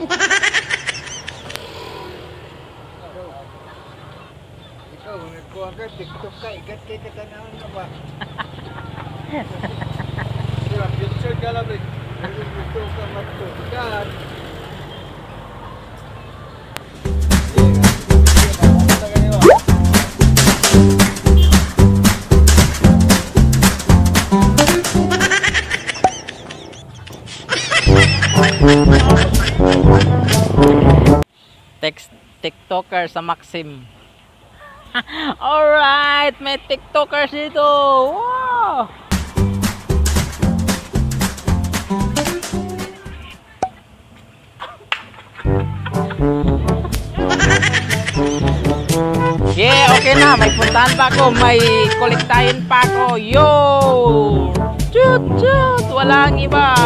Ikaw, nagkuha ka, TikTok ka, ikat kay katanawan na ba? Diba, picture ka lang, nagkuha ka matutukan. What? Text TikToker sa Maxim. Alright, may TikTokers dito. Wow! Yeah, okay na. May puntahan pa ako. May kolektahin pa ako. Yo! Chut, chut! Walang iba.